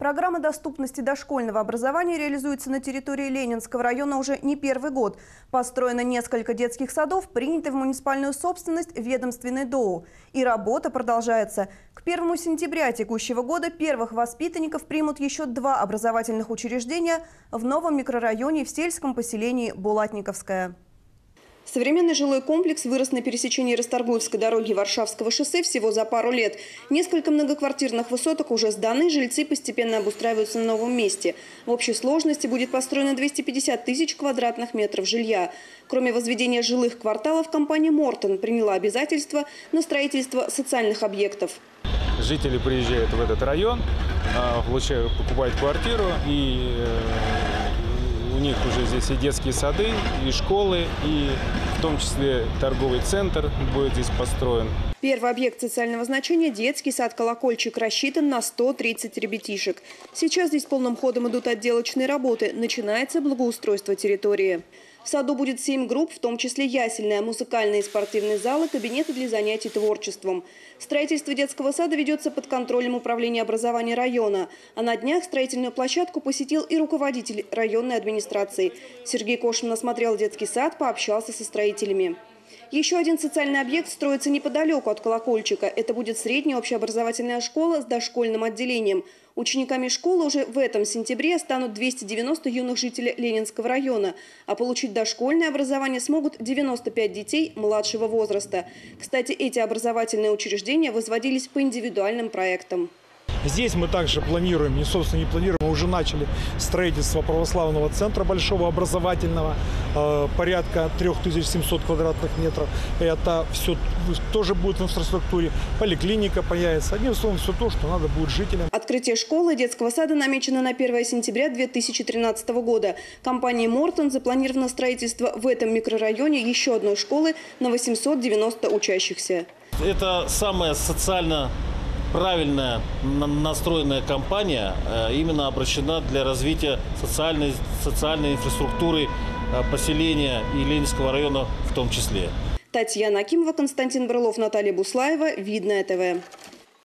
Программа доступности дошкольного образования реализуется на территории Ленинского района уже не первый год. Построено несколько детских садов, приняты в муниципальную собственность ведомственной ДОУ. И работа продолжается. К 1 сентября текущего года первых воспитанников примут еще два образовательных учреждения в новом микрорайоне в сельском поселении Булатниковское. Современный жилой комплекс вырос на пересечении Расторгуевской дороги и Варшавского шоссе всего за пару лет. Несколько многоквартирных высоток уже сданы, жильцы постепенно обустраиваются на новом месте. В общей сложности будет построено 250 тысяч квадратных метров жилья. Кроме возведения жилых кварталов, компания «Мортон» приняла обязательства на строительство социальных объектов. Жители приезжают в этот район, а, получают, покупают квартиру и э, них уже здесь и детские сады, и школы, и в том числе торговый центр будет здесь построен. Первый объект социального значения – детский сад «Колокольчик» рассчитан на 130 ребятишек. Сейчас здесь полным ходом идут отделочные работы. Начинается благоустройство территории. В саду будет семь групп, в том числе ясельная, музыкальные и спортивные залы, кабинеты для занятий творчеством. Строительство детского сада ведется под контролем управления образования района. А на днях строительную площадку посетил и руководитель районной администрации. Сергей Кошин осмотрел детский сад, пообщался со строителями. Еще один социальный объект строится неподалеку от колокольчика. Это будет средняя общеобразовательная школа с дошкольным отделением. Учениками школы уже в этом сентябре станут 290 юных жителей Ленинского района, а получить дошкольное образование смогут 95 детей младшего возраста. Кстати, эти образовательные учреждения возводились по индивидуальным проектам. Здесь мы также планируем, не собственно не планируем, мы уже начали строительство православного центра большого образовательного, э, порядка 3700 квадратных метров. Это все тоже будет в инфраструктуре, поликлиника появится. Одним словом, все то, что надо будет жителям. Открытие школы детского сада намечено на 1 сентября 2013 года. Компанией «Мортон» запланировано строительство в этом микрорайоне еще одной школы на 890 учащихся. Это самая социально правильная настроенная компания э, именно обращена для развития социальной, социальной инфраструктуры э, поселения и Ленинского района в том числе. Татьяна Акимова, Константин Брылов, Наталья Буслаева. Видное ТВ.